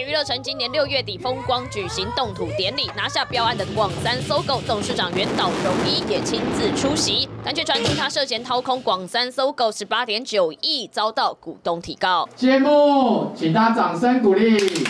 娱乐城今年六月底风光举行动土典礼，拿下标案的广三搜狗董事长袁岛荣一也亲自出席，但却传出他涉嫌掏空广三搜狗十八点九亿，遭到股东提告。节目，请大家掌声鼓励。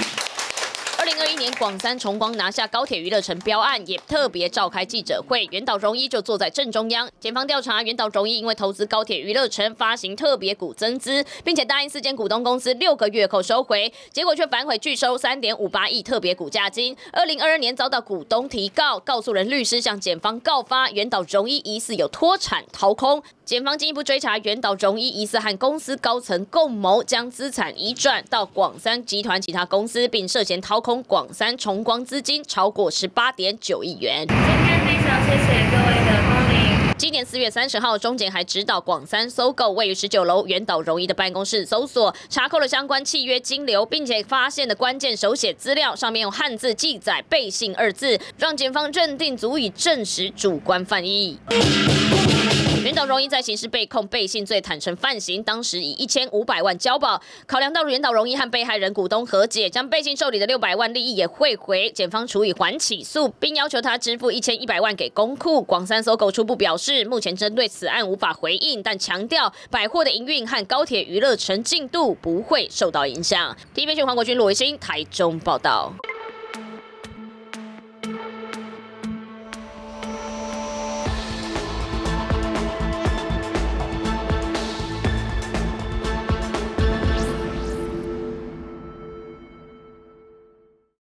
二零二一年，广三重光拿下高铁娱乐城标案，也特别召开记者会，原岛荣一就坐在正中央。检方调查，原岛荣一因为投资高铁娱乐城，发行特别股增资，并且答应四间股东公司六个月后收回，结果却反悔拒收三点五八亿特别股价金。二零二二年遭到股东提告，告诉人律师向检方告发原岛荣一疑似有脱产掏空。检方进一步追查，原岛荣一疑似和公司高层共谋，将资产移转到广三集团其他公司，并涉嫌掏空广三重光资金超过十八点九亿元。今天非常谢谢各位的光临。今年四月三十号，中检还指导广三搜购位于十九楼袁岛荣一的办公室搜索，查扣了相关契约金流，并且发现的关键手写资料上面用汉字记载“背信”二字，让检方认定足以证实主观犯意。袁导荣一在刑事被控背信罪坦诚犯行，当时以一千五百万交保。考量到袁导荣一和被害人股东和解，将背信受理的六百万利益也汇回，检方处以缓起诉，并要求他支付一千一百万给公库。广三搜狗初步表示，目前针对此案无法回应，但强调百货的营运和高铁娱乐城进度不会受到影响。第一边讯黄国军、罗维新台中报道。